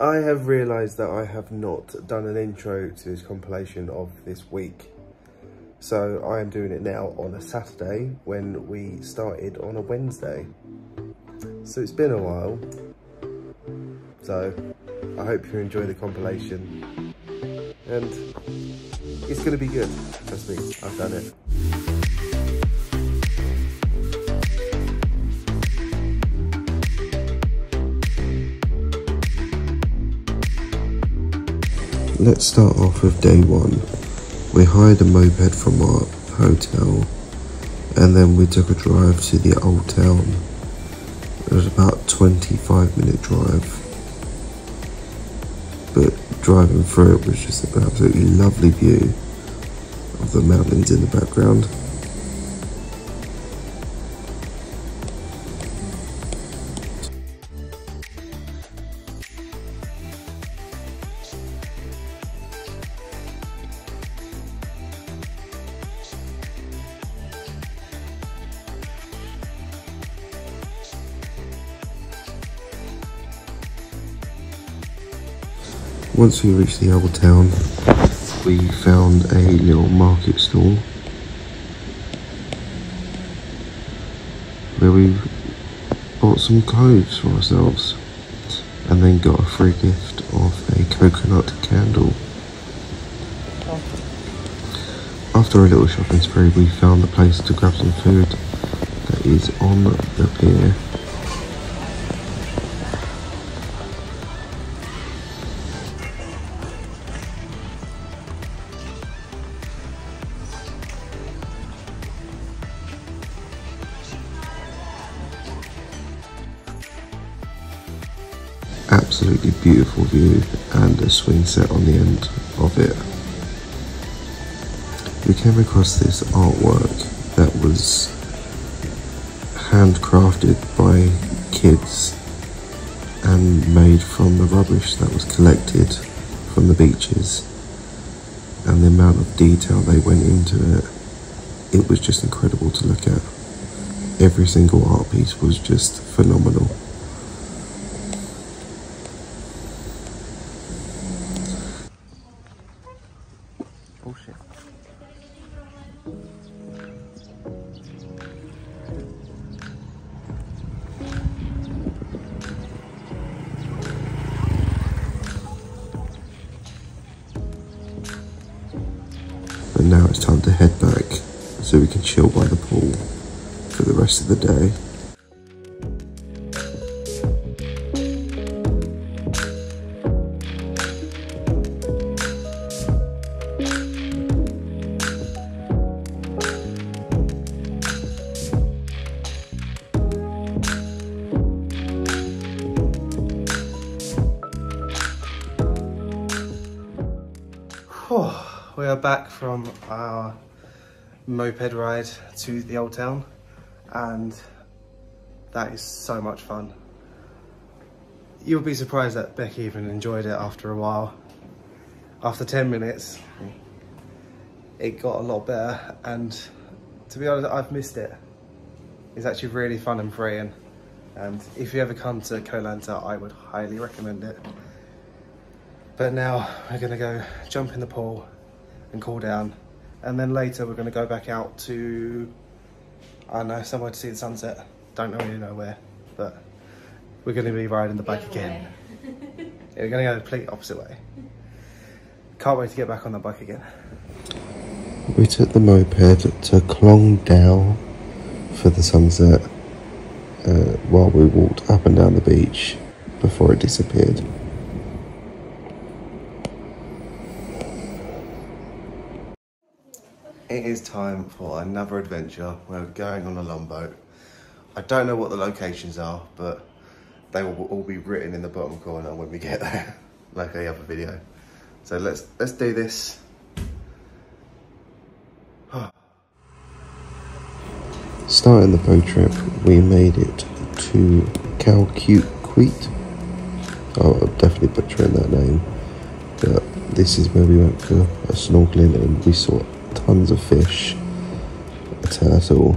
I have realised that I have not done an intro to this compilation of this week. So I am doing it now on a Saturday when we started on a Wednesday. So it's been a while. So I hope you enjoy the compilation. And it's going to be good. Trust me, I've done it. Let's start off with day one. We hired a moped from our hotel and then we took a drive to the old town. It was about 25 minute drive. But driving through it was just an absolutely lovely view of the mountains in the background. Once we reached the old town, we found a little market stall where we bought some clothes for ourselves and then got a free gift of a coconut candle. After a little shopping spree, we found a place to grab some food that is on the pier. Absolutely beautiful view and a swing set on the end of it. We came across this artwork that was handcrafted by kids and made from the rubbish that was collected from the beaches and the amount of detail they went into it. It was just incredible to look at. Every single art piece was just phenomenal Oh shit. But now it's time to head back so we can chill by the pool for the rest of the day. We are back from our moped ride to the old town and that is so much fun. You'll be surprised that Becky even enjoyed it after a while. After 10 minutes, it got a lot better and to be honest, I've missed it. It's actually really fun and freeing and if you ever come to Koh Lanta, I would highly recommend it. But now we're gonna go jump in the pool and cool down. And then later we're gonna go back out to, I don't know, somewhere to see the sunset. Don't really know where, but we're gonna be riding the bike again. yeah, we're gonna go the complete opposite way. Can't wait to get back on the bike again. We took the moped to Klong Dao for the sunset uh, while we walked up and down the beach before it disappeared. It is time for another adventure. We're going on a longboat. I don't know what the locations are, but they will all be written in the bottom corner when we get there, like the other video. So let's let's do this. Starting the boat trip, we made it to Calcute Oh, I'm definitely butchering that name. But this is where we went for a snorkeling and we saw tons of fish, a turtle,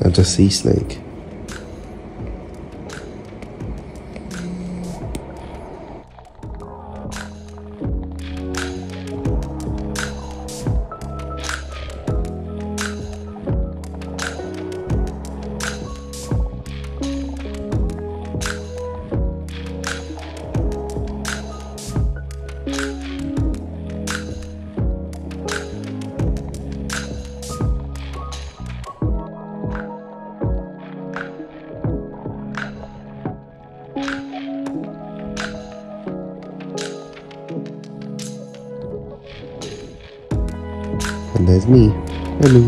and a sea snake. There's me. Hello.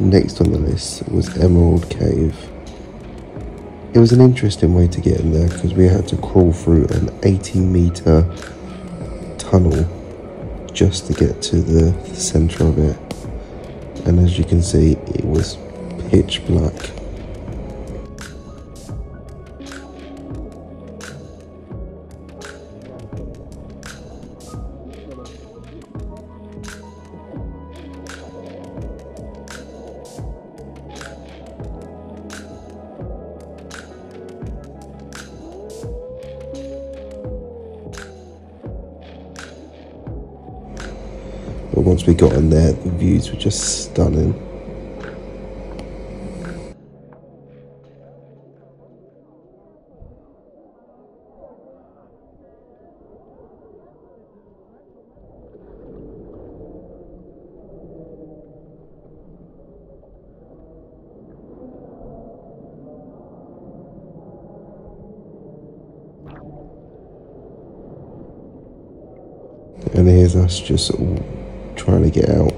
Next on the list was Emerald Cave. It was an interesting way to get in there because we had to crawl through an 80 meter tunnel just to get to the center of it. And as you can see, it was pitch black. Once we got in there, the views were just stunning. And here's us just trying to get out.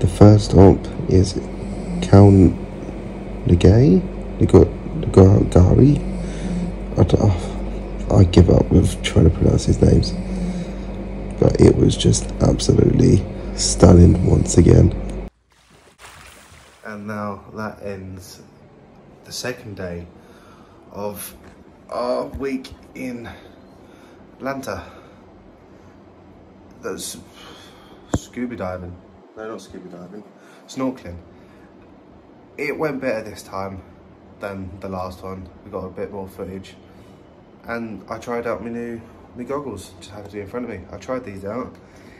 The first stop is Kaun Nagay, Nagari. I, don't- oh, I give up with trying to pronounce his names, but it was just absolutely stunning once again. And now that ends the second day of our week in Atlanta. That's scuba diving. No, not scuba diving. Snorkeling. It went better this time than the last one. We got a bit more footage. And I tried out my new my goggles, just had to be in front of me. I tried these out.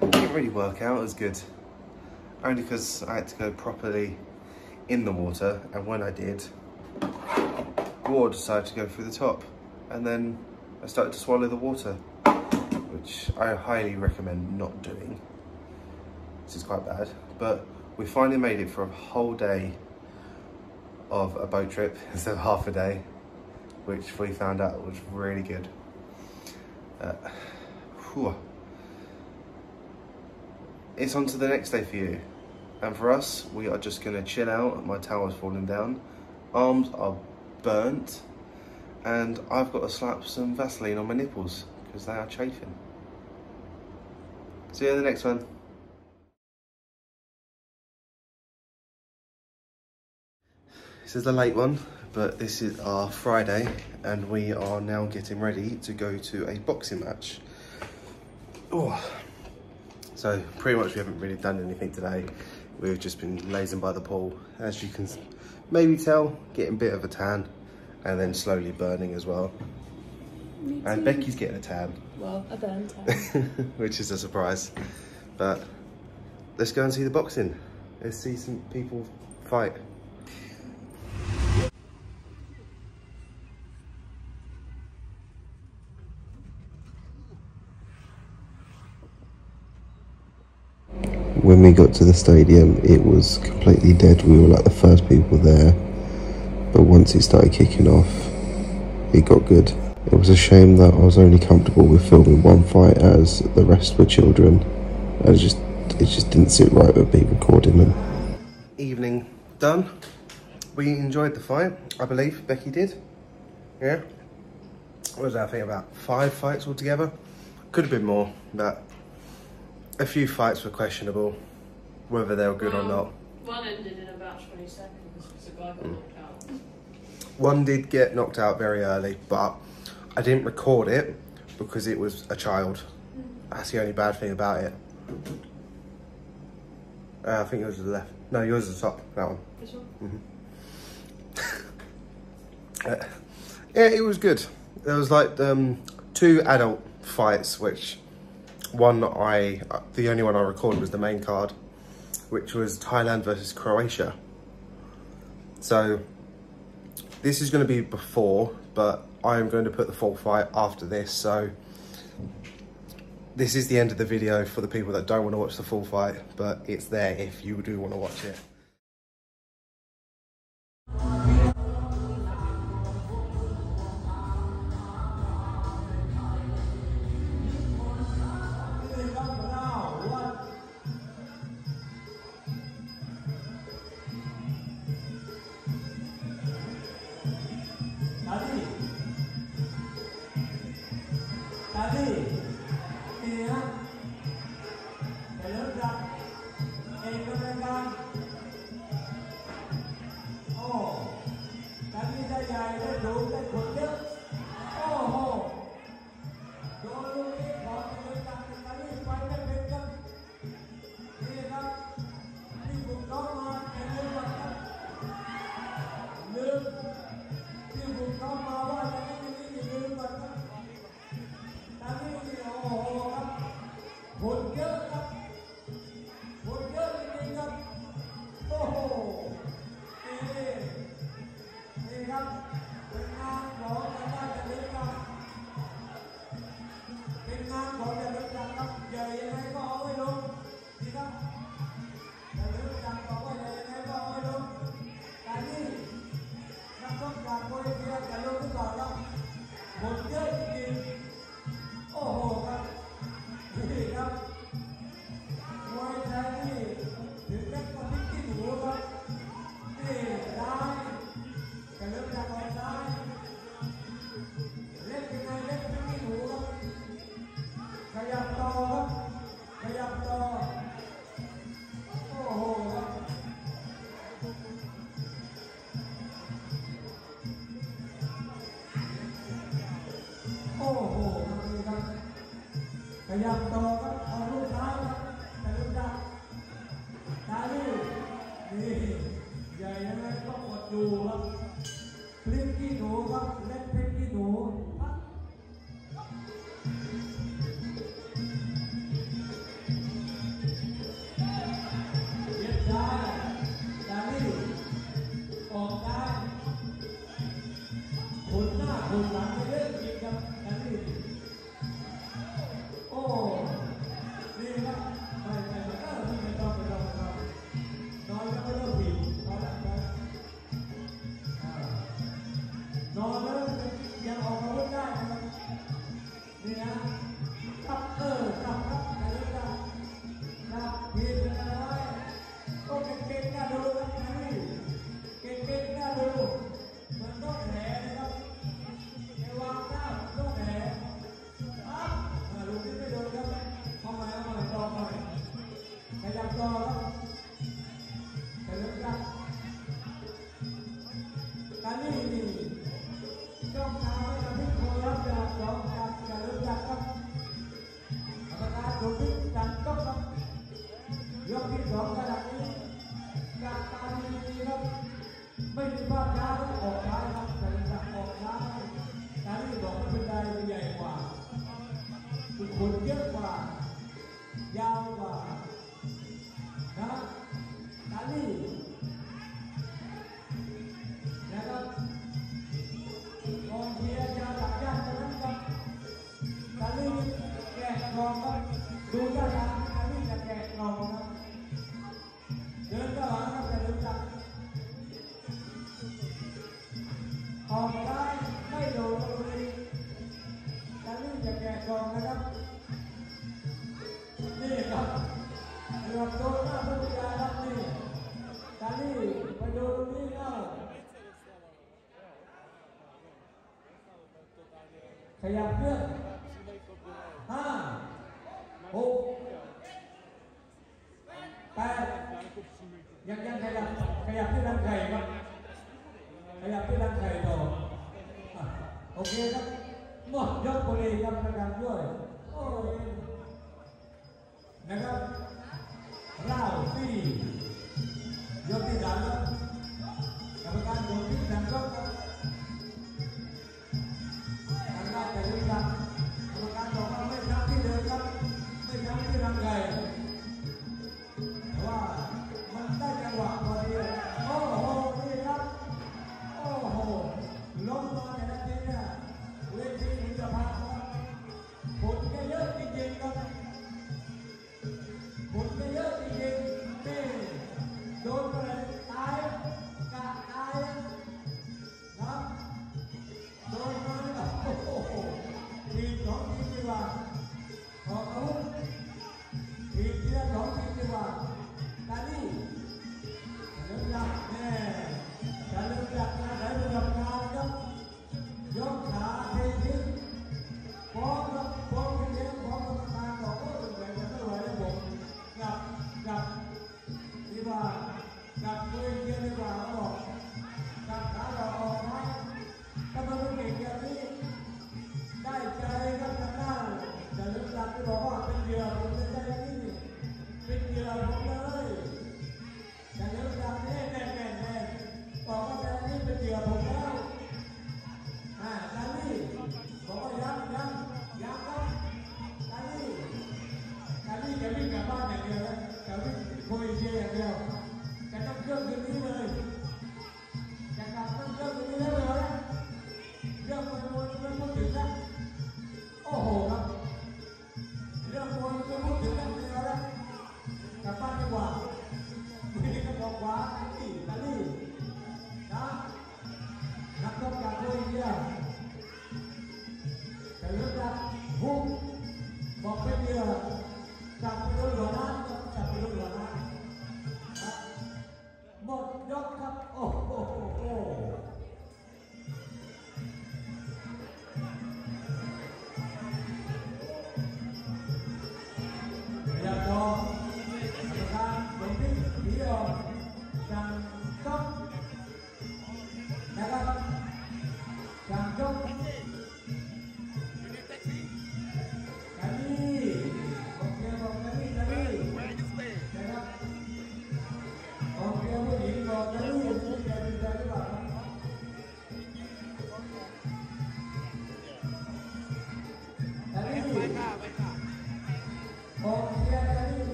Didn't really work out as good. Only because I had to go properly in the water and when I did, water decided to go through the top and then I started to swallow the water, which I highly recommend not doing. This is quite bad, but we finally made it for a whole day of a boat trip instead of half a day, which we found out was really good. Uh. It's on to the next day for you. And for us, we are just gonna chill out. My tower's falling down. Arms are burnt. And I've got to slap some Vaseline on my nipples because they are chafing. See you in the next one. This is the late one, but this is our Friday and we are now getting ready to go to a boxing match. Oh. So pretty much we haven't really done anything today. We've just been lazing by the pool. As you can maybe tell, getting a bit of a tan and then slowly burning as well. And. Becky's getting a tan, Well, a burn tan. which is a surprise. But let's go and see the boxing. Let's see some people fight. When we got to the stadium, it was completely dead. We were like the first people there. But once it started kicking off, it got good. It was a shame that I was only comfortable with filming one fight as the rest were children. I just, it just didn't sit right with me recording them. Evening done. We enjoyed the fight, I believe. Becky did. Yeah. What was that? I think about five fights altogether. Could have been more, but a few fights were questionable, whether they were good or not. One ended in about 20 seconds because the guy got knocked out. One did get knocked out very early, but I didn't record it because it was a child. That's the only bad thing about it. Uh, I think yours is the left. No, yours is the top. That one. This one? Uh, yeah, it was good. There was like um, two adult fights, which one I, the only one I recorded was the main card, which was Thailand versus Croatia. So this is going to be before, but I am going to put the full fight after this. So this is the end of the video for the people that don't want to watch the full fight, but it's there if you do want to watch it. Gracias. กองนะครับ นี่ครับเรือโตหน้าพุทธยาครับนี่ตาลี่ไปดูตรงนี้นะขยับเครื่องห้าหกแปดยังยังขยับขยับที่รังไข่ครับขยับที่รังไข่ต่อโอเคครับ มดยกบุรีครับนะครับด้วยโอ้ยนะครับราฟียกที่สามครับ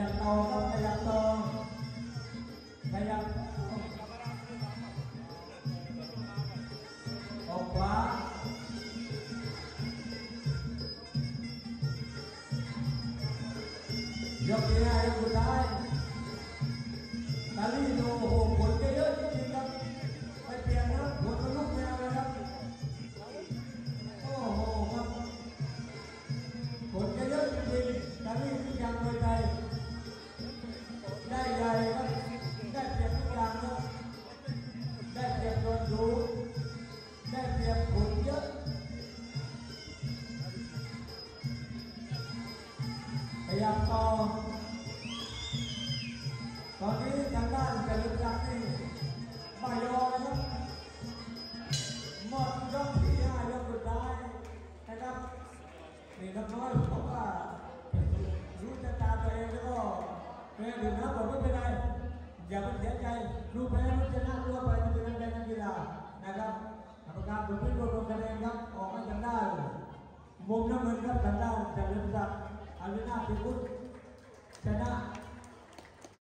ยับต่อครับขยับต่อขยับออกขวาเยกที่ห้ายกสุดท้าย